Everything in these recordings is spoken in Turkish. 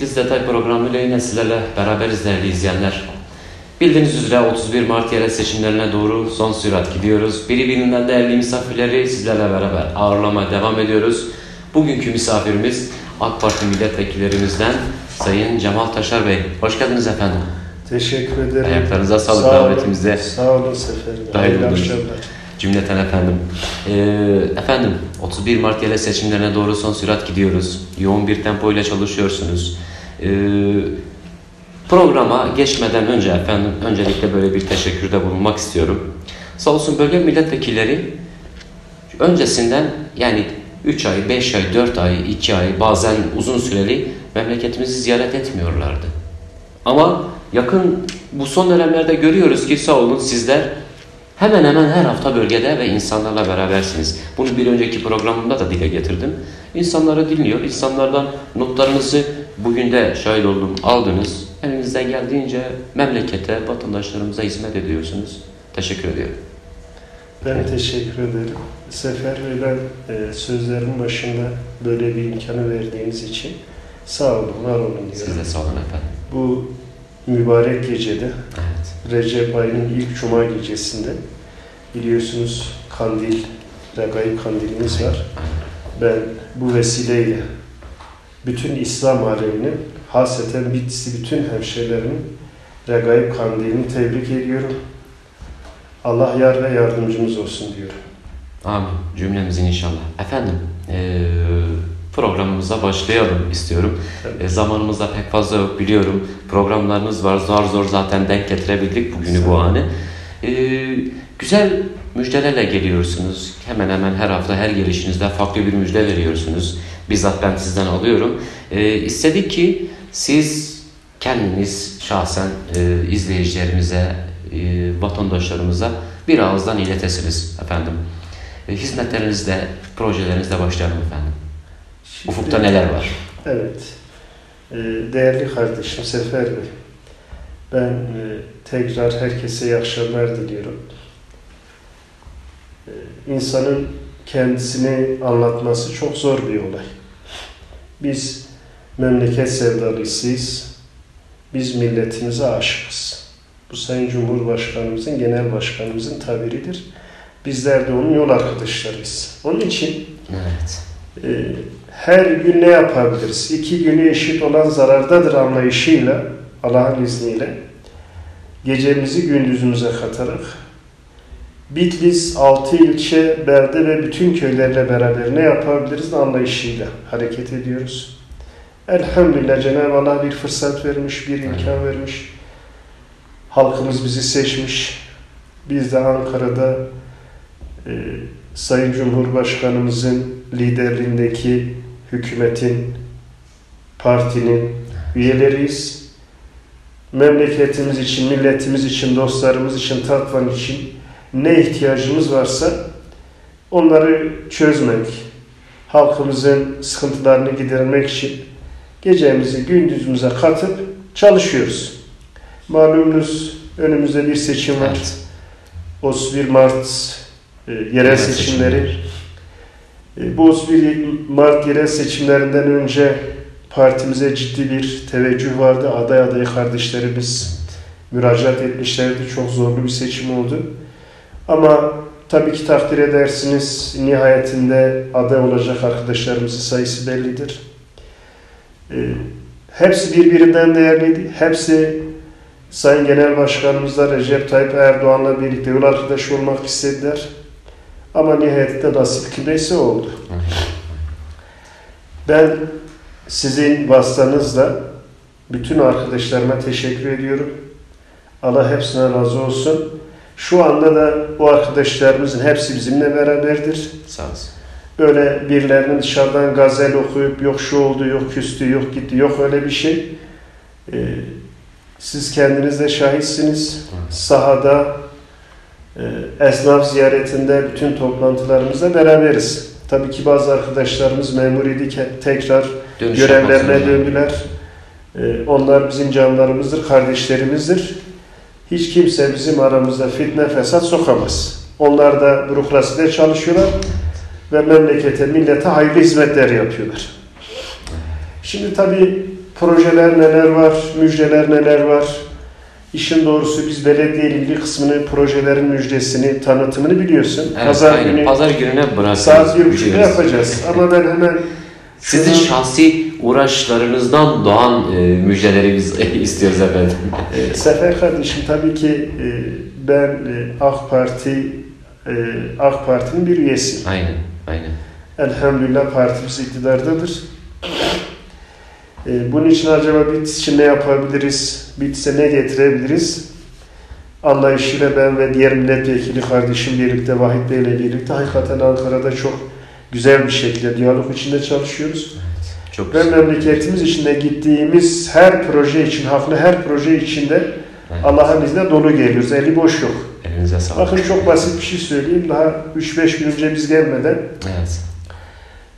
Bitlis Detay programıyla yine sizlerle beraberiz değerli izleyenler. Bildiğiniz üzere 31 Mart yerel seçimlerine doğru son sürat gidiyoruz. Birbirinden değerli misafirleri sizlerle beraber ağırlamaya devam ediyoruz. Bugünkü misafirimiz AK Parti milletvekillerimizden Sayın Cemal Taşar Bey. Hoş geldiniz efendim. Teşekkür ederim. Ayaklarınıza sağlık Sağ davetimizde. Sağ olun Seferim. Dahil oldunuz. Cümleten efendim. Ee, efendim 31 Mart yerel seçimlerine doğru son sürat gidiyoruz. Yoğun bir tempo ile çalışıyorsunuz. Ee, programa geçmeden önce efendim öncelikle böyle bir teşekkürde bulunmak istiyorum. Sağ olsun bölge milletvekilleri öncesinden yani 3 ay, 5 ay, 4 ay, 2 ay bazen uzun süreli memleketimizi ziyaret etmiyorlardı. Ama yakın bu son dönemlerde görüyoruz ki sağ olun sizler hemen hemen her hafta bölgede ve insanlarla berabersiniz. Bunu bir önceki programımda da dile getirdim. İnsanları dinliyor, insanlardan notlarınızı bugün de şahit oldum, aldınız. Elinizden geldiğince memlekete, vatandaşlarımıza hizmet ediyorsunuz. Teşekkür ediyorum. Ben teşekkür ederim. Sefer ve ben e, sözlerin başında böyle bir imkanı verdiğiniz için sağ olun, var olun Siz diyorum. de sağ olun efendim. Bu mübarek gecede Evet. Recep ayının ilk cuma gecesinde biliyorsunuz kandil, regaib kandilimiz var. Ben bu vesileyle bütün İslam aleminin haseten Bitlis'i bütün hemşehrilerimin Regaib Kandilini tebrik ediyorum. Allah yar ve yardımcımız olsun diyorum. Amin. Cümlemizin inşallah. Efendim, eee, programımıza başlayalım istiyorum. Evet. E, zamanımız da pek fazla yok biliyorum. Programlarınız var. Zor zor zaten denk getirebildik bugünü bu anı. E, güzel müjdelerle geliyorsunuz. Hemen hemen her hafta her gelişinizde farklı bir müjde veriyorsunuz. Bizzat ben sizden alıyorum. E, istedik ki siz kendiniz şahsen e, izleyicilerimize, e, vatandaşlarımıza bir ağızdan iletesiniz efendim. E, hizmetlerinizde, projelerinizde başlayalım efendim. Şimdi- Ufukta neler var? Evet. Ee, Değerli kardeşim Sefer Bey, ben e, tekrar herkese iyi akşamlar diliyorum. Ee, İnsanın kendisini anlatması çok zor bir olay. Biz memleket sevdalısıyız. Biz milletimize aşığız. Bu Sayın Cumhurbaşkanımızın, Genel Başkanımızın tabiridir. Bizler de onun yol arkadaşlarıyız. Onun için Evet. ee, her gün ne yapabiliriz? İki günü eşit olan zarardadır anlayışıyla, Allah'ın izniyle, gecemizi gündüzümüze katarak, Bitlis, altı ilçe, belde ve bütün köylerle beraber ne yapabiliriz anlayışıyla hareket ediyoruz. Elhamdülillah Cenab-ı Allah bir fırsat vermiş, bir imkan vermiş. Halkımız bizi seçmiş. Biz de Ankara'da e, Sayın Cumhurbaşkanımızın liderliğindeki hükümetin, partinin üyeleriyiz. Memleketimiz için, milletimiz için, dostlarımız için, tatvan için ne ihtiyacımız varsa onları çözmek, halkımızın sıkıntılarını gidermek için gecemizi gündüzümüze katıp çalışıyoruz. Malumunuz önümüzde bir seçim var. Evet. 31 Mart e, yerel Yerel seçimleri. E, bu 31 Mart yerel seçimlerinden önce partimize ciddi bir teveccüh vardı. Aday adayı kardeşlerimiz müracaat etmişlerdi. Çok zorlu bir seçim oldu. Ama tabii ki takdir edersiniz nihayetinde aday olacak arkadaşlarımızın sayısı bellidir. E, hepsi birbirinden değerliydi. Hepsi Sayın Genel Başkanımızla Recep Tayyip Erdoğan'la birlikte yol arkadaşı olmak istediler. Ama nihayetinde nasip kimdeyse oldu. Ben sizin vasıtanızla bütün arkadaşlarıma teşekkür ediyorum. Allah hepsine razı olsun. Şu anda da bu arkadaşlarımızın hepsi bizimle beraberdir. Sağ olsun. Böyle birilerinin dışarıdan gazel okuyup yok şu oldu, yok küstü, yok gitti, yok öyle bir şey. Ee, siz kendiniz de şahitsiniz. Sahada, e, esnaf ziyaretinde, bütün toplantılarımızda beraberiz. Tabii ki bazı arkadaşlarımız memur idi ki tekrar Dönüş görevlerine döndüler. Ee, onlar bizim canlarımızdır, kardeşlerimizdir. Hiç kimse bizim aramızda fitne, fesat sokamaz. Onlar da bürokraside çalışıyorlar ve memlekete, millete hayırlı hizmetler yapıyorlar. Şimdi tabii projeler neler var, müjdeler neler var. İşin doğrusu biz belediyenin bir kısmını, projelerin müjdesini, tanıtımını biliyorsun. Evet, Pazar aynen. günü Pazar gününe bırakıyoruz. saat bir buçukta biliyoruz. yapacağız. Ama ben hemen Sizin şahsi uğraşlarınızdan doğan e, müjdeleri biz istiyoruz efendim. Sefer kardeşim tabii ki e, ben e, AK Parti e, AK Parti'nin bir üyesiyim. aynen, aynen. Elhamdülillah partimiz iktidardadır. E, bunun için acaba Bitlis için ne yapabiliriz? Bitlis'e ne getirebiliriz? Anlayışıyla ben ve diğer milletvekili kardeşim birlikte, Vahit Bey ile birlikte hakikaten Ankara'da çok güzel bir şekilde diyalog içinde çalışıyoruz. Çok Ve güzel. memleketimiz içinde gittiğimiz her proje için, haklı her proje içinde. Allah'ın izniyle dolu geliyoruz. Eli boş yok. Elinize sağlık. Bakın çok basit bir şey söyleyeyim. Daha 3-5 gün önce biz gelmeden Evet.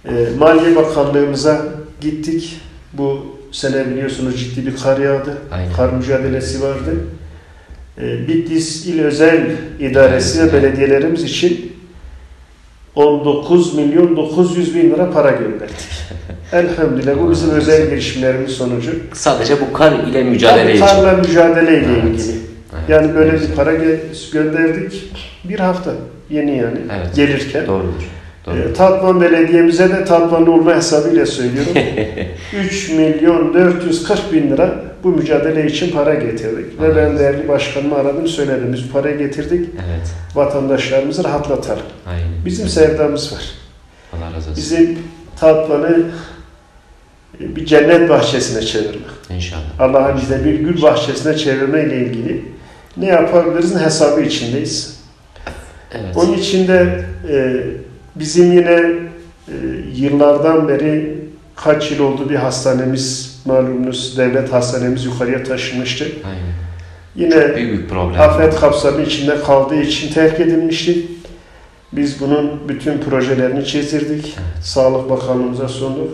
e, Maliye Bakanlığımıza gittik. Bu sene biliyorsunuz ciddi bir kar yağdı. Aynen. Kar mücadelesi vardı. E, Bitlis İl Özel İdaresi Evet. ve belediyelerimiz için 19 milyon 900 bin lira para gönderdik. Elhamdülillah bu bizim özel girişimlerimiz sonucu. Sadece bu kar ile mücadele için. Karla mücadele ile Evet. ilgili. Evet. Yani böyle bir para gönderdik. Bir hafta yeni yani Evet. gelirken. Doğrudur. Doğru. E, Tatvan Belediye'mize de Tatvanlı olma hesabıyla söylüyorum. 3 milyon 440 bin lira bu mücadele için para getirdik. Ve ben değerli başkanımı aradım söyledim. Biz bu parayı getirdik. Evet. Vatandaşlarımızı rahatlatalım. Aynen. Bizim sevdamız var. Allah razı olsun. Bizim Tatvan'ı e, bir cennet bahçesine çevirmek. İnşallah. Allah'ın bize bir gül bahçesine çevirme ile ilgili ne yapabilirizin hesabı içindeyiz. Evet. Onun için de e, bizim yine e, yıllardan beri kaç yıl oldu bir hastanemiz malumunuz devlet hastanemiz yukarıya taşınmıştı. Aynen. Yine Büyük bir problem. afet kapsamı içinde kaldığı için terk edilmişti. Biz bunun bütün projelerini çizdirdik. Evet. Sağlık Bakanlığımıza sunduk.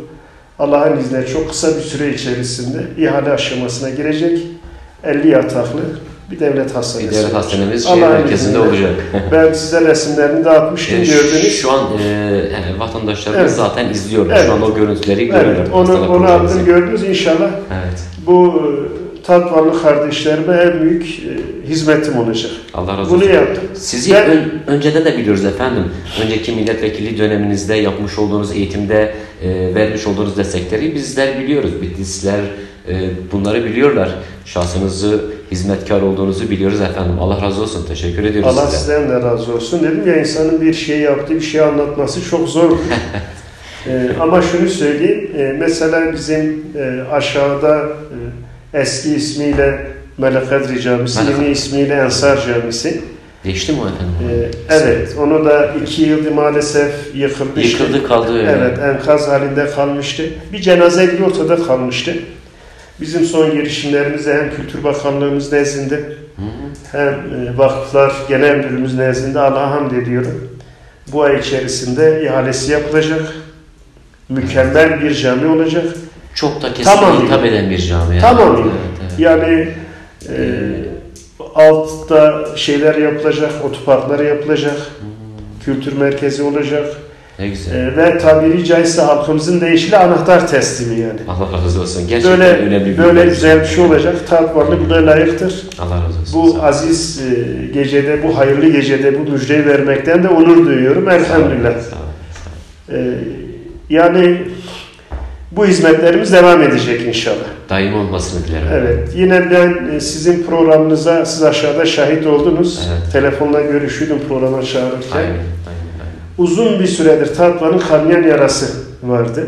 Allah'ın izniyle çok kısa bir süre içerisinde ihale aşamasına girecek 50 yataklı bir devlet Bir hastanesi. devlet olacak. hastanemiz şehir merkezinde olacak. Ben size resimlerini dağıtmıştım E, gördünüz. Şu an e, vatandaşlarımız Evet. zaten izliyorlar. Evet. Şu an o görüntüleri görüyorlar. Evet, onu, Hastane onu projemizi. attım gördünüz inşallah. Evet. Bu e, Tatvanlı kardeşlerime en büyük e, hizmetim olacak. Allah razı Bunu olsun. yaptım. Sizi Ben- ön- önceden de biliyoruz efendim. Önceki milletvekili döneminizde yapmış olduğunuz eğitimde e, vermiş olduğunuz destekleri bizler biliyoruz. Bitlisler e, bunları biliyorlar. Şahsınızı, hizmetkar olduğunuzu biliyoruz efendim. Allah razı olsun. Teşekkür ediyoruz Allah size. sizden de razı olsun. Dedim ya insanın bir şey yaptığı bir şey anlatması çok zor. Ee, ama şunu söyleyeyim. e, mesela bizim e, aşağıda e, eski ismiyle Melek Kadri Camisi, Melek- yeni ismiyle Ensar Camisi. Değişti mi efendim? Ee, evet, onu da iki yıldır maalesef yıkılmıştı. Yıkıldı kaldı öyle. Evet, enkaz halinde kalmıştı. Bir cenaze gibi ortada kalmıştı. Bizim son girişimlerimizde hem Kültür Bakanlığımız nezdinde Hı hı. hem e, Vakıflar Genel Müdürümüz nezdinde Allah'a hamd ediyorum. Bu ay içerisinde ihalesi yapılacak. Mükemmel bir cami olacak. Çok da kesinlikle Tamam. hitap eden bir cami. yani. Tamam. Evet, evet. Yani e, altta şeyler yapılacak, otoparklar yapılacak, kültür merkezi olacak. Ne güzel. E, ve tabiri caizse halkımızın deyişiyle anahtar teslimi yani. Allah razı olsun. Gerçekten Böyle önemli bir böyle güzel bir şey olacak. Tatvanlı buna layıktır. Allah razı olsun. Bu aziz e, gecede, bu hayırlı gecede bu müjdeyi vermekten de onur duyuyorum. Elhamdülillah. Sağ olun, sağ olun. E, yani bu hizmetlerimiz devam edecek inşallah. Daim olmasını dilerim. Evet. Yine ben e, sizin programınıza siz aşağıda şahit oldunuz. Evet. Telefonla görüşüyordum programa çağırırken. Aynen. Uzun bir süredir Tatvan'ın kanayan yarası vardı.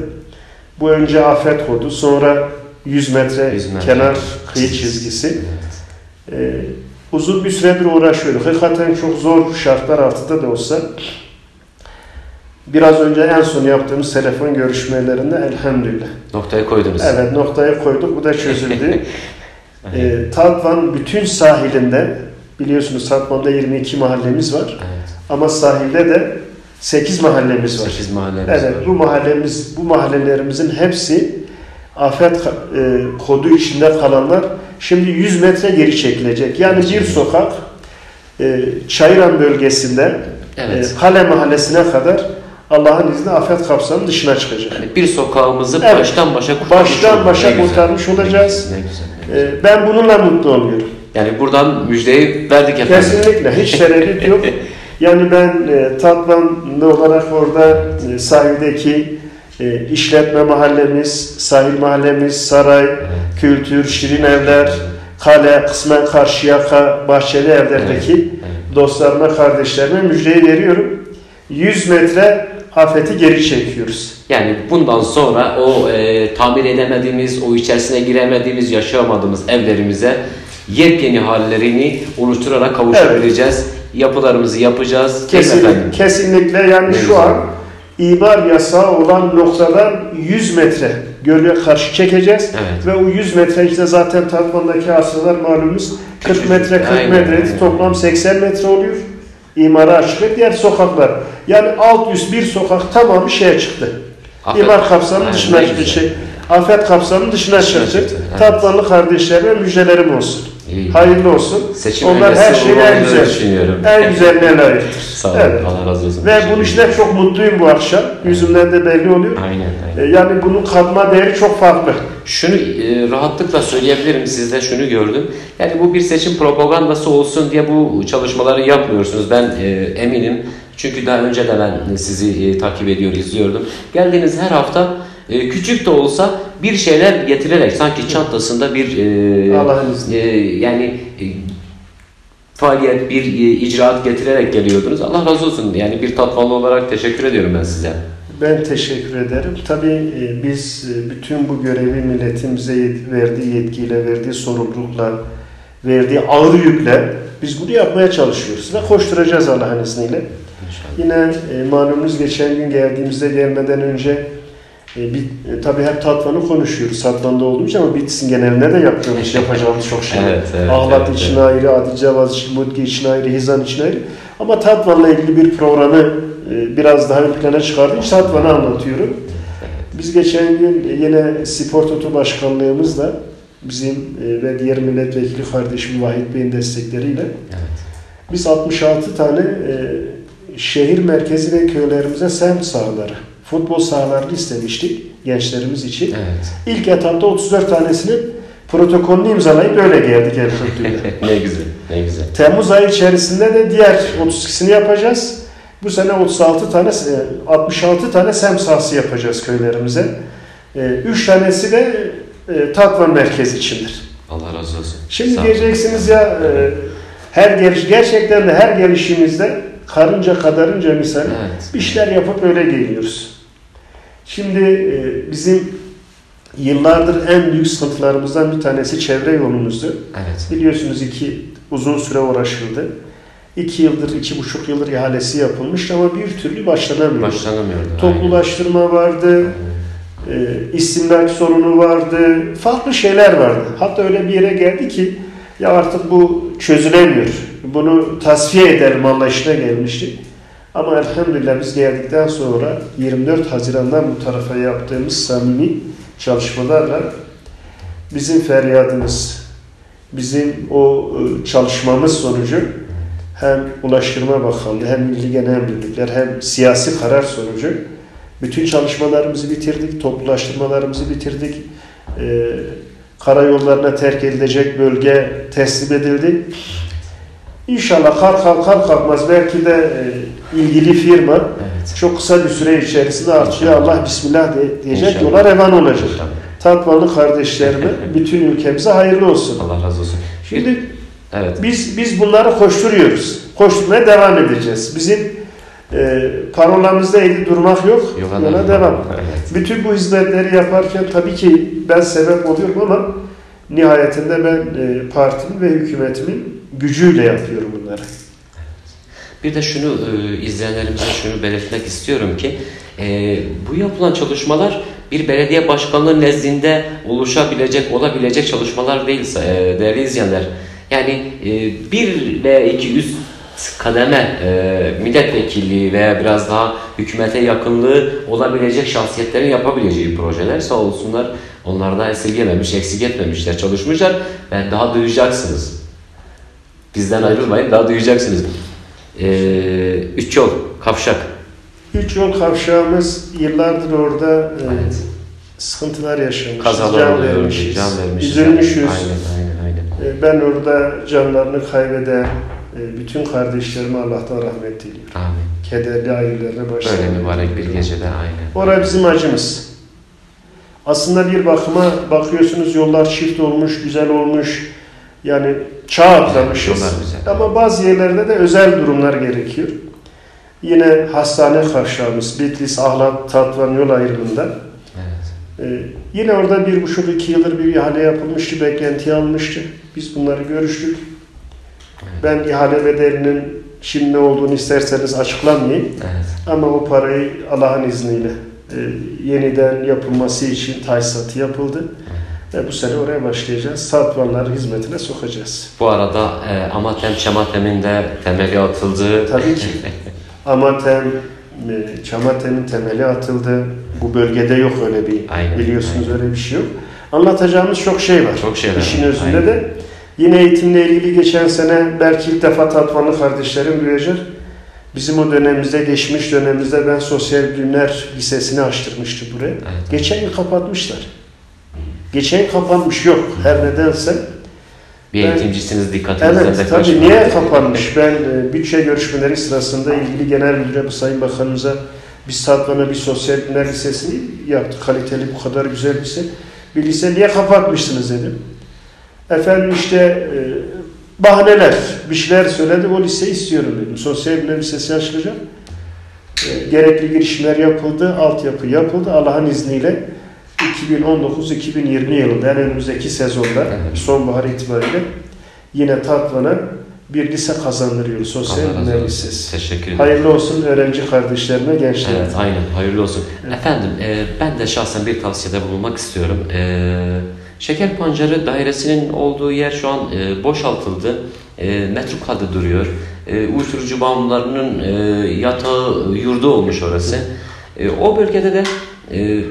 Bu önce afet kodu, sonra 100 metre, 100 metre. kenar kıyı çizgisi. Evet. Ee, uzun bir süredir uğraşıyorduk. Hakikaten çok zor şartlar altında da olsa biraz önce en son yaptığımız telefon görüşmelerinde elhamdülillah. Noktayı koydunuz. Evet noktaya koyduk. Bu da çözüldü. Ee, Tatvan bütün sahilinde biliyorsunuz Tatvan'da 22 mahallemiz var. Evet. Ama sahilde de 8 mahallemiz var. 8 mahallemiz Evet, var. bu mahallemiz, bu mahallelerimizin hepsi afet e, kodu içinde kalanlar şimdi 100 metre geri çekilecek. Yani bir sokak e, Çayıran bölgesinde Evet. e, Kale Mahallesi'ne kadar Allah'ın izniyle afet kapsamının dışına çıkacak. Yani bir sokağımızı Evet. baştan başa kurtarmış Baştan başa Ne güzel. kurtarmış olacağız. Ne güzel. ne güzel. Ee, Ben bununla mutlu oluyorum. Yani buradan müjdeyi verdik efendim. Kesinlikle hiç tereddüt yok. Yani ben e, Tatvanlı olarak orada e, sahildeki e, işletme mahallemiz, sahil mahallemiz, saray, kültür, şirin evler, kale, kısmen Karşıyaka, Bahçeli evlerdeki Evet. dostlarıma, kardeşlerime müjdeyi veriyorum. 100 metre afeti geri çekiyoruz. Yani bundan sonra o e, tamir edemediğimiz, o içerisine giremediğimiz, yaşayamadığımız evlerimize yepyeni hallerini oluşturarak kavuşabileceğiz. Yapılarımızı yapacağız. Değil mi Kesin, efendim? kesinlikle yani şu an imar yasağı olan noktadan 100 metre göle karşı çekeceğiz. Evet. Ve o 100 metre işte zaten Tatvan'daki arsalar malumuz 40 Küçücük. metre 40 Aynen, metre toplam 80 metre oluyor. İmara açık ve diğer sokaklar. Yani alt üst bir sokak tamamı şeye çıktı. Afet- İmar kapsamının Aynen, dışına. Şey, afet kapsamının dışına evet. Tatvanlı kardeşlerime müjdelerim olsun. İyi. Hayırlı olsun. Seçim Onlar her şeyin en güzel. düşünüyorum. En güzeline layıktır. Sağ olun. Evet. Allah razı olsun. Ve ederim. de çok mutluyum bu akşam. Yüzümden de belli oluyor. Aynen, E, aynen. Yani bunun katma değeri çok farklı. Şunu e, rahatlıkla söyleyebilirim, sizde şunu gördüm. Yani bu bir seçim propagandası olsun diye bu çalışmaları yapmıyorsunuz. Ben e, eminim. Çünkü daha önce de ben sizi e, takip ediyor, izliyordum. Geldiğiniz her hafta e, küçük de olsa bir şeyler getirerek sanki çantasında bir e, e, yani e, faaliyet, bir e, icraat getirerek geliyordunuz. Allah razı olsun. Yani bir tatvanlı olarak teşekkür ediyorum ben size. Ben teşekkür ederim. Tabii e, biz e, bütün bu görevi milletimize verdiği yetkiyle, verdiği sorumlulukla, verdiği ağır yükle biz bunu yapmaya çalışıyoruz ve koşturacağız Allah'ın izniyle. Yine e, malumunuz geçen gün geldiğimizde gelmeden önce e, bir, e, tabii hep Tatvan'ı konuşuyoruz. Tatvan'da olduğumuz için ama Bitlis'in genelinde de yaptığımız, yapacağımız çok şey. Evet, evet, Ahlat evet, için evet. ayrı, Adicavaz için, Mutki için ayrı, Hizan için ayrı. Ama Tatvan'la ilgili bir programı e, biraz daha ön plana çıkardığım için Tatvan'ı anlatıyorum. Biz geçen gün yine Spor Toto Başkanlığımızla bizim e, ve diğer milletvekili kardeşim Vahit Bey'in destekleriyle Evet. biz 66 tane e, şehir merkezi ve köylerimize semt sahaları, futbol sahalarını istemiştik gençlerimiz için. Evet. İlk etapta 34 tanesinin protokolünü imzalayıp öyle geldik Elbette. ne güzel, ne güzel. Temmuz ayı içerisinde de diğer 32'sini yapacağız. Bu sene 36 tane, e, 66 tane sem sahası yapacağız köylerimize. 3 tanesi de e, Tatvan merkezi içindir. Allah razı olsun. Şimdi Sağ olun. diyeceksiniz ya e, her geliş gerçekten de her gelişimizde karınca kadarınca misal Evet. bir şeyler yapıp öyle geliyoruz. Şimdi e, bizim yıllardır en büyük sıkıntılarımızdan bir tanesi çevre yolumuzdu. Evet. Biliyorsunuz iki uzun süre uğraşıldı. İki yıldır, iki buçuk yıldır ihalesi yapılmış ama bir türlü başlanamıyor. Başlanamıyordu. Toplulaştırma vardı, e, istimlak sorunu vardı, farklı şeyler vardı. Hatta öyle bir yere geldi ki ya artık bu çözülemiyor. Bunu tasfiye edelim anlayışına gelmişti. Ama elhamdülillah biz geldikten sonra 24 Haziran'dan bu tarafa yaptığımız samimi çalışmalarla bizim feryadımız, bizim o e, çalışmamız sonucu hem Ulaştırma Bakanlığı hem İlgi Genel Müdürlükler hem siyasi karar sonucu bütün çalışmalarımızı bitirdik, toplulaştırmalarımızı bitirdik. Ee, karayollarına terk edilecek bölge teslim edildi. İnşallah kar kalkar kalkmaz belki de e, ilgili firma Evet. çok kısa bir süre içerisinde artık ya Allah Bismillah de, diyecek İnşallah. yola revan olacak. İnşallah. Tatvanlı kardeşlerime, bütün ülkemize hayırlı olsun. Allah razı olsun. Şimdi Evet. biz biz bunları koşturuyoruz. Koşturmaya devam edeceğiz. Bizim e, parolamızda eğri durmak yok. Yola Yola, devam. Evet. Bütün bu hizmetleri yaparken tabii ki ben sebep oluyorum ama nihayetinde ben e, partimin ve hükümetimin gücüyle yapıyorum bunları. Bir de şunu e, izleyenlerimize şunu belirtmek istiyorum ki e, bu yapılan çalışmalar bir belediye başkanlığı nezdinde oluşabilecek, olabilecek çalışmalar değilse e, değerli izleyenler. Yani e, bir ve iki üst kademe e, milletvekilliği veya biraz daha hükümete yakınlığı olabilecek şahsiyetlerin yapabileceği projeler sağ olsunlar. Onlar da esirgememiş, eksik etmemişler, çalışmışlar ve daha duyacaksınız. Bizden ayrılmayın, daha duyacaksınız. Ee, üç yol, kavşak. Üç yol kavşağımız yıllardır orada e, Evet. sıkıntılar yaşamışız. Kazalar can oluyor, vermişiz. can vermişiz. Üzülmüşüz. Aynen, aynen, aynen. E, Ben orada canlarını kaybeden e, bütün kardeşlerime Allah'tan rahmet diliyorum. Amin. Kederli ailelerine başsağlığı. Böyle mübarek bir gecede aynen. Orası bizim acımız. Aslında bir bakıma bakıyorsunuz yollar çift olmuş, güzel olmuş. Yani çağ atlamışız. Ama bazı yerlerde de özel durumlar gerekiyor. Yine hastane kavşağımız Bitlis, Ahlat, Tatvan yol ayrımında. Evet. Ee, yine orada bir buçuk iki yıldır bir ihale yapılmıştı, beklentiye almıştı. Biz bunları görüştük. Ben ihale bedelinin şimdi ne olduğunu isterseniz açıklamayayım. Evet. Ama o parayı Allah'ın izniyle e, yeniden yapılması için tahsisatı yapıldı. Ve bu sene oraya başlayacağız. Satmanları hizmetine sokacağız. Bu arada e, Amatem Çamatem'in de temeli atıldı. Tabii ki. Amatem, e, Çamatem'in temeli atıldı. Bu bölgede yok öyle bir, Aynen, biliyorsunuz aynen. öyle bir şey yok. Anlatacağımız çok şey var. Çok şeyler İşin var, özünde aynen. de yine eğitimle ilgili geçen sene belki ilk defa Tatvanlı kardeşlerim duyacak. Bizim o dönemimizde, geçmiş dönemimizde ben Sosyal Bilimler Lisesi'ni açtırmıştım buraya. Evet. Geçen yıl kapatmışlar. Geçen kapanmış yok her nedense. Bir Ben- eğitimcisiniz dikkatinizden Evet tabii niye kapanmış? Ben e, bütçe görüşmeleri sırasında ilgili genel müdüre, Sayın Bakanımıza biz Tatvan'a bir sosyal bilimler lisesini yaptık. Kaliteli bu kadar güzel bir lise. Bir lise niye kapatmışsınız dedim. Efendim işte e, bahaneler, bir şeyler söyledi. O lise istiyorum dedim. Sosyal bilimler lisesi açılacak. E, gerekli girişimler yapıldı, altyapı yapıldı. Allah'ın izniyle 2019-2020 yılında yani önümüzdeki sezonda Evet. sonbahar itibariyle yine Tatvan'a bir lise kazandırıyoruz. Sosyal Bilimler. Lisesi. Teşekkür ederim. Hayırlı olsun öğrenci kardeşlerime, gençlerime. Evet, aynen. Hayırlı olsun. Evet. Efendim, e, ben de şahsen bir tavsiyede bulunmak istiyorum. E, Şeker Pancarı dairesinin olduğu yer şu an e, boşaltıldı. E, metruk halde duruyor. E, uyuşturucu bağımlılarının e, yatağı, yurdu olmuş orası. E, o bölgede de e,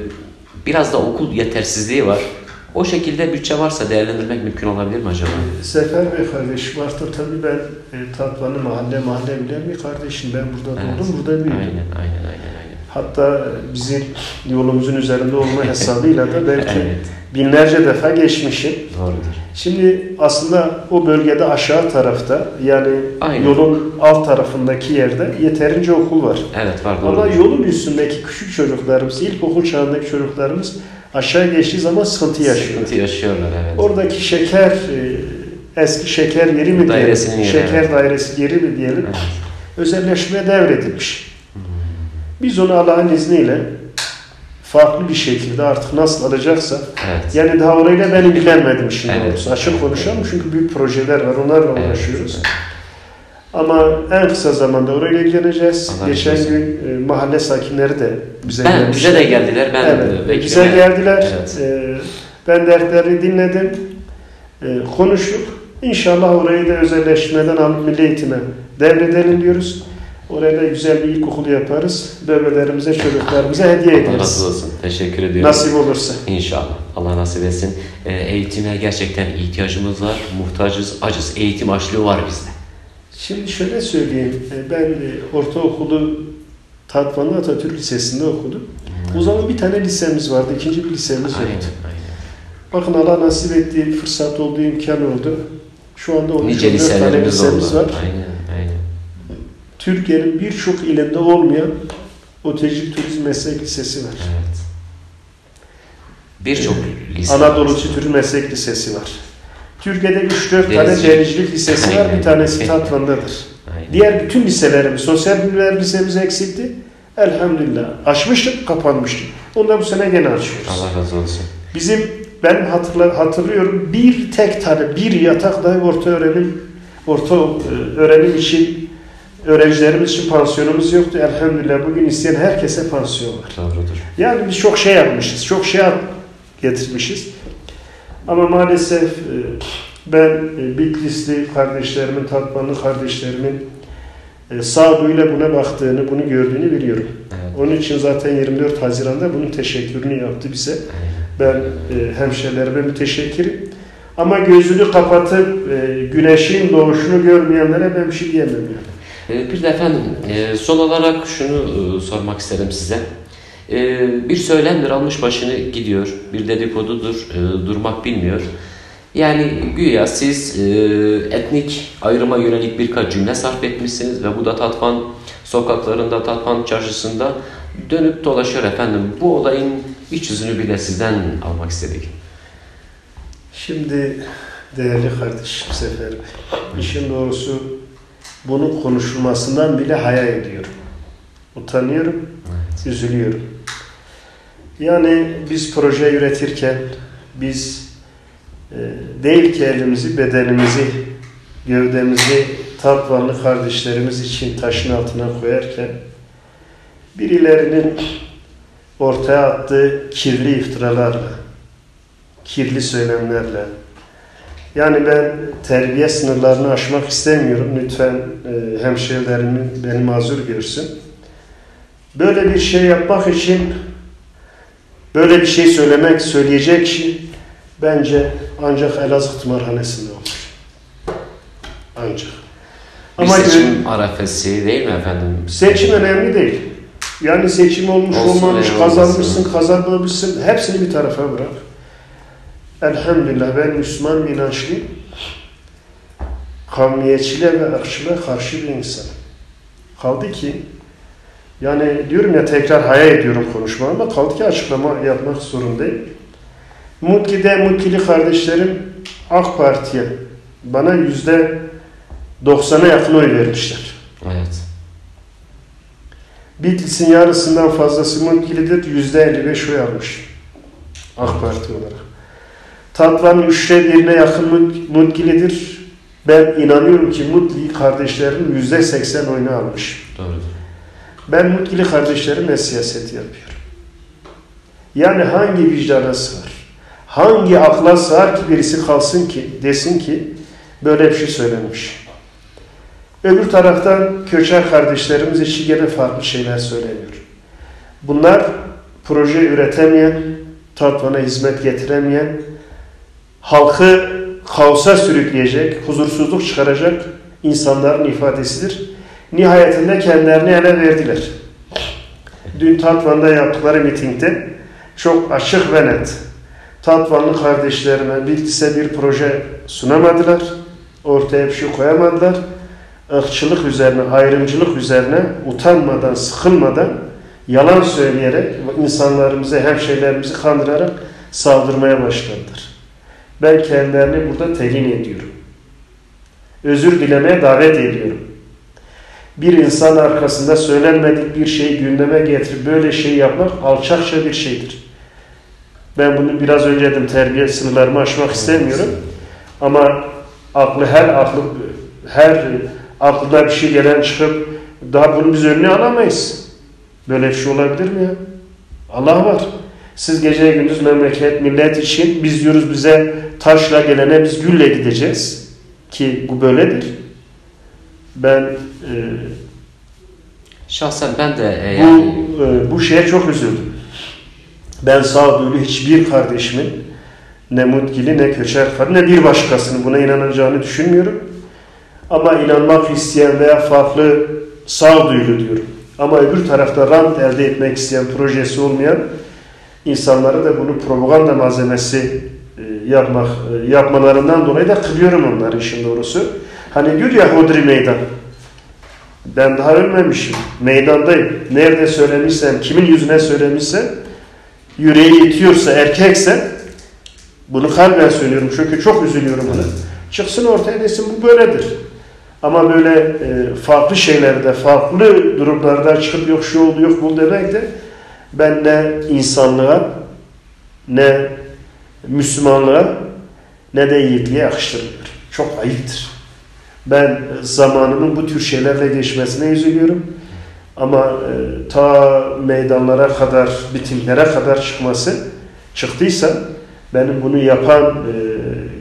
biraz da okul yetersizliği var. O şekilde bütçe varsa değerlendirmek mümkün olabilir mi acaba? Sefer Bey kardeşim artık tabii ben e, Tatvan'ı mahalle mahalle bilen bir kardeşim. Ben burada Evet. doğdum, burada büyüdüm. Aynen, aynen, aynen. Hatta bizim yolumuzun üzerinde olma hesabıyla da belki Evet, binlerce defa geçmişim. doğrudur. Şimdi aslında o bölgede aşağı tarafta yani Aynen. yolun alt tarafındaki yerde yeterince okul var. Evet, var Ama doğrudur. yolun üstündeki küçük çocuklarımız, ilkokul çağındaki çocuklarımız aşağı geçtiği zaman sıkıntı yaşıyor. Sıkıntı yaşıyorlar, evet. Oradaki şeker, e, eski şeker yeri mi diyelim, şeker evet. dairesi yeri mi diyelim, Evet. özelleşmeye devredilmiş. Biz onu Allah'ın izniyle farklı bir şekilde artık nasıl alacaksa, Evet. yani daha orayla ben ilgilenmedim işin Evet. doğrusu. Açık Evet. konuşalım çünkü büyük projeler var, onlarla Evet. uğraşıyoruz. Ama en kısa zamanda orayla ilgileneceğiz. Allah Geçen olsun. gün e, mahalle sakinleri de bize Ben, gelmişler. bize de geldiler. Ben evet, vekilime- bize geldiler. Evet. E, ben dertleri dinledim. E, konuştuk. İnşallah orayı da özelleştirmeden alıp milli eğitime devredelim diyoruz. Oraya da güzel bir ilkokul yaparız. Bebelerimize, çocuklarımıza hediye Allah razı ederiz. olsun. Teşekkür ediyorum. Nasip olursa. İnşallah. Allah nasip etsin. E, eğitime gerçekten ihtiyacımız var. Muhtacız, acız. Eğitim açlığı var bizde. Şimdi şöyle söyleyeyim. E, Ben e, ortaokulu Tatvanlı Atatürk Lisesi'nde okudum. O zaman bir tane lisemiz vardı. ikinci bir lisemiz Aynen, yoktu. aynen. Bakın Allah nasip ettiği fırsat oldu, imkan oldu. Şu anda 13 Nice 14 tane liselerimiz lisemiz oldu. var. Aynen. Türkiye'nin birçok ilinde olmayan Otelcilik Turizm Meslek Lisesi var. Evet. Birçok lise. Anadolu Turizm Meslek Lisesi var. Türkiye'de 3-4 tane Denizcilik. lisesi var. Bir tanesi Tatvan'dadır. Aynen. Diğer bütün liselerimiz, sosyal bilimler lisemiz eksikti. Elhamdülillah. Açmıştık, kapanmıştık. Onu da bu sene gene açıyoruz. Allah razı olsun. Bizim ben hatırla, hatırlıyorum bir tek tane bir yatak dahi orta öğrenim orta e, öğrenim için öğrencilerimiz için pansiyonumuz yoktu. Elhamdülillah bugün isteyen herkese pansiyon var. Doğrudur. Yani biz çok şey yapmışız, çok şey getirmişiz. Ama maalesef e, ben e, Bitlisli kardeşlerimin, Tatmanlı kardeşlerimin e, sağduyuyla buna baktığını, bunu gördüğünü biliyorum. Evet. Onun için zaten 24 Haziran'da bunun teşekkürünü yaptı bize. Ben hemşerilerime müteşekkirim. Ama gözünü kapatıp güneşin doğuşunu görmeyenlere ben bir şey diyemem. yani. Ee, Bir de efendim e, son olarak şunu e, sormak isterim size. E, Bir söylemdir almış başını gidiyor. Bir dedikodudur durmak bilmiyor. Yani güya siz etnik ayrıma yönelik birkaç cümle sarf etmişsiniz ve bu da Tatvan sokaklarında, Tatvan çarşısında dönüp dolaşıyor efendim. Bu olayın iç yüzünü bile sizden almak istedik. Şimdi değerli kardeşim Sefer işin doğrusu bunun konuşulmasından bile hayal ediyorum. Utanıyorum, üzülüyorum. Yani biz proje üretirken biz e, değil ki elimizi, bedenimizi, gövdemizi Tatvanlı kardeşlerimiz için taşın altına koyarken birilerinin ortaya attığı kirli iftiralarla, kirli söylemlerle, yani ben terbiye sınırlarını aşmak istemiyorum. Lütfen e, hemşehrilerimin beni mazur görsün. Böyle bir şey yapmak için böyle bir şey söylemek, söyleyecek kişi bence ancak Elazığ Tımarhanesi'nde olur. Ancak. Bir Ama seçim arefesi değil mi efendim? seçim önemli değil. Yani seçim olmuş Olsun olmamış, kazanmışsın kazanmamışsın hepsini bir tarafa bırak. Elhamdülillah ben Müslüman bir inançlıyım. Kavmiyetçiliğe ve ırkçılığa karşı bir insanım. Kaldı ki yani diyorum ya tekrar hayal ediyorum konuşmamı ama kaldı ki açıklama yapmak zorundayım. Mutki'de Mutkili kardeşlerim AK Parti'ye bana yüzde 90'a yakın oy vermişler. Evet. Bitlis'in yarısından fazlası Mutkili'dir. Yüzde 55 oy almış. AK Parti olarak. Tatvanın üçte birine yakın Mut- Mutkili'dir. Ben inanıyorum ki Mutli kardeşlerin yüzde 80 oyunu almış. Doğrudur. Ben Mutkili kardeşlerimle siyaset yapıyorum. Yani hangi vicdana sığar? Hangi akla sığar ki birisi kalsın ki desin ki böyle bir şey söylenmiş. Öbür taraftan Köçer kardeşlerimiz için gene farklı şeyler söyleniyor. Bunlar proje üretemeyen, Tatvan'a hizmet getiremeyen, halkı kaosa sürükleyecek, huzursuzluk çıkaracak insanların ifadesidir. Nihayetinde kendilerini ele verdiler. Dün Tatvan'da yaptıkları mitingde çok açık ve net. Tatvanlı kardeşlerime Bitlis'e bir proje sunamadılar. Ortaya bir şey koyamadılar. Irkçılık üzerine, ayrımcılık üzerine utanmadan, sıkılmadan yalan söyleyerek insanlarımızı, hemşehrilerimizi kandırarak saldırmaya başladılar. Ben kendilerini burada telin ediyorum. Özür dilemeye davet ediyorum. Bir insan arkasında söylenmedik bir şeyi gündeme getirip böyle şey yapmak alçakça bir şeydir. Ben bunu biraz önce dedim terbiye sınırlarımı aşmak istemiyorum. Ama aklı her aklı her aklına bir şey gelen çıkıp daha bunu biz önüne alamayız. Böyle bir şey olabilir mi ya? Allah var. Siz gece gündüz memleket, millet için biz diyoruz bize taşla gelene biz gülle gideceğiz. Ki bu böyledir. Ben e, Şahsen ben de e, bu e, bu şeye çok üzüldüm. Ben sağduyulu hiçbir kardeşimin ne Mutgili ne Köçer ne bir başkasının buna inanacağını düşünmüyorum. Ama inanmak isteyen veya farklı sağduyulu diyorum. Ama öbür tarafta rant elde etmek isteyen projesi olmayan insanlara da bunu propaganda malzemesi e, yapmak e, yapmalarından dolayı da kılıyorum onları işin doğrusu. Hani diyor ya Hodri meydan. Ben daha ölmemişim. Meydandayım. Nerede söylemişsem, kimin yüzüne söylemişsem, yüreği itiyorsa, erkekse, bunu kalben söylüyorum çünkü çok üzülüyorum buna. Çıksın ortaya desin bu böyledir. Ama böyle e, farklı şeylerde, farklı durumlarda çıkıp yok şu oldu, yok bu demek de ben ne insanlığa, ne Müslümanlığa, ne de yiğitliğe yakıştırmıyor. Çok ayıptır. Ben zamanımın bu tür şeylerle geçmesine üzülüyorum. Ama e, ta meydanlara kadar, bitimlere kadar çıkması çıktıysa benim bunu yapan e,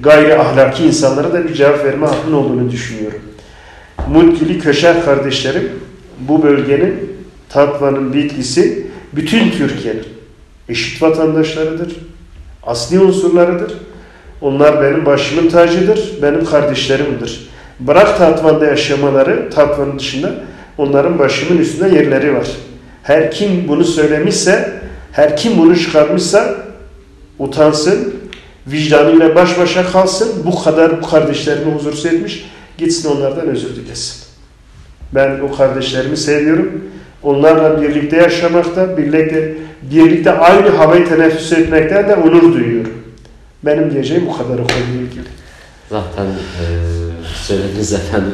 gayri ahlaki insanlara da bir cevap verme hakkın olduğunu düşünüyorum. Mutkili Köşer kardeşlerim bu bölgenin Tatvan'ın bitkisi bütün Türkiye'nin eşit vatandaşlarıdır. Asli unsurlarıdır. Onlar benim başımın tacıdır, benim kardeşlerimdir. Bırak Tatvan'da yaşamaları, Tatvan'ın dışında onların başımın üstünde yerleri var. Her kim bunu söylemişse, her kim bunu çıkarmışsa utansın, vicdanıyla baş başa kalsın. Bu kadar bu kardeşlerimi huzursuz etmiş. Gitsin onlardan özür dilesin. Ben o kardeşlerimi seviyorum. Onlarla birlikte yaşamakta, birlikte, birlikte aynı havayı teneffüs etmekten de onur duyuyorum. Benim diyeceğim bu kadar o konuyla ilgili. Zaten e, söylediniz efendim.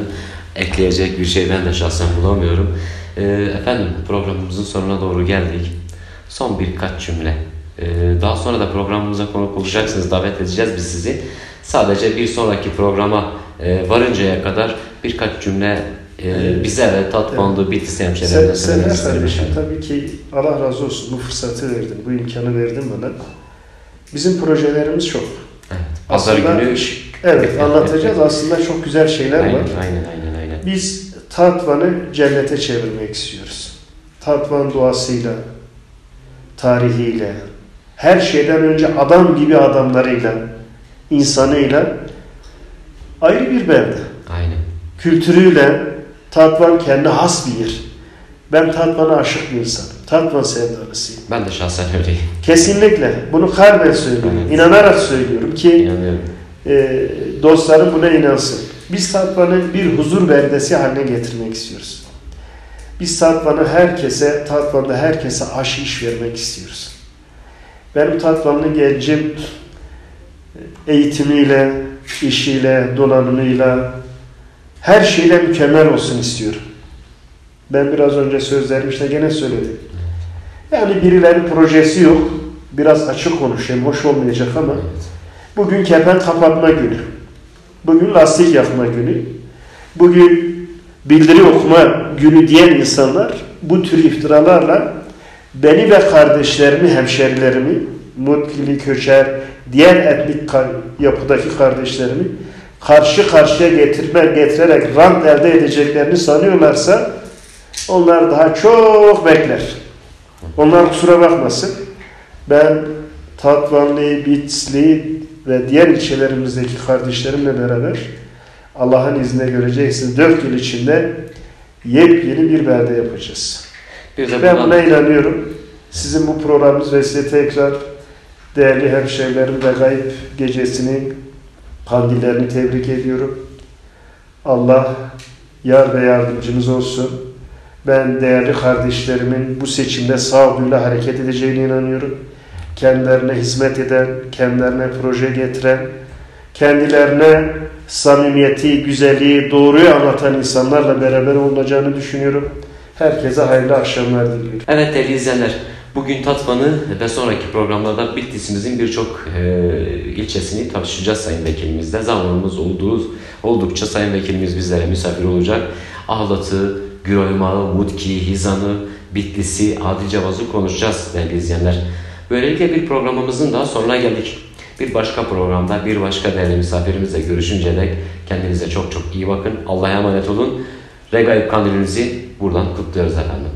Ekleyecek bir şey ben de şahsen bulamıyorum. E, efendim programımızın sonuna doğru geldik. Son birkaç cümle. E, daha sonra da programımıza konuk olacaksınız. Davet edeceğiz biz sizi. Sadece bir sonraki programa e, varıncaya kadar birkaç cümle e, bize ve Tatvanlı Bitlis Sen, hemşehrilerine sen söylemek isterim kardeşim tabii ki Allah razı olsun bu fırsatı verdin, bu imkanı verdin bana. Bizim projelerimiz çok. Evet, Pazar Aslında- günü Evet anlatacağız. Aslında çok güzel şeyler aynen, var. aynen aynen aynen. Biz Tatvan'ı cennete çevirmek istiyoruz. Tatvan doğasıyla, tarihiyle, her şeyden önce adam gibi adamlarıyla, insanıyla ayrı bir belde. Aynen. Kültürüyle Tatvan kendi has bir yer. Ben Tatvan'a aşık bir insanım. Tatvan sevdalısıyım. Ben de şahsen öyleyim. Kesinlikle. Bunu kalben söylüyorum. Evet. İnanarak söylüyorum ki İnanıyorum. e, dostlarım buna inansın. Biz Tatvan'ı bir huzur beldesi haline getirmek istiyoruz. Biz Tatvan'ı herkese, Tatvan'da herkese aş iş vermek istiyoruz. Benim Tatvanlı gencim eğitimiyle, işiyle, donanımıyla, her şeyle mükemmel olsun istiyorum. Ben biraz önce sözlerimi işte gene söyledim. Yani birilerinin projesi yok. Biraz açık konuşayım, hoş olmayacak ama. Bugün kepen kapatma günü. Bugün lastik yakma günü. Bugün bildiri okuma günü diyen insanlar bu tür iftiralarla beni ve kardeşlerimi, hemşerilerimi, Mutkili, Köçer, diğer etnik yapıdaki kardeşlerimi karşı karşıya getirme, getirerek rant elde edeceklerini sanıyorlarsa onlar daha çok bekler. Onlar kusura bakmasın. Ben Tatvanlı, Bitlisli ve diğer ilçelerimizdeki kardeşlerimle beraber Allah'ın izniyle göreceksiniz. Dört yıl içinde yepyeni bir belde yapacağız. Bir de Ben buna inanıyorum. Sizin bu programınız vesile tekrar değerli hemşehrilerim ve gayb gecesinin kandillerini tebrik ediyorum. Allah yar ve yardımcınız olsun. Ben değerli kardeşlerimin bu seçimde sağduyuyla hareket edeceğine inanıyorum. Kendilerine hizmet eden, kendilerine proje getiren, kendilerine samimiyeti, güzelliği, doğruyu anlatan insanlarla beraber olacağını düşünüyorum. Herkese hayırlı akşamlar diliyorum. Evet değerli izleyenler, bugün Tatvan'ı ve sonraki programlarda Bitlis'imizin birçok e, ilçesini tartışacağız Sayın Vekilimizle. Zamanımız olduğu, oldukça Sayın Vekilimiz bizlere misafir olacak. Ahlat'ı, Güroymağı, Mutki, Hizan'ı, Bitlis'i, Adilcavaz'ı konuşacağız değerli izleyenler. Böylelikle bir programımızın daha sonuna geldik. Bir başka programda bir başka değerli misafirimizle görüşünceye dek kendinize çok çok iyi bakın. Allah'a emanet olun. Regaib kandilinizi buradan kutluyoruz efendim.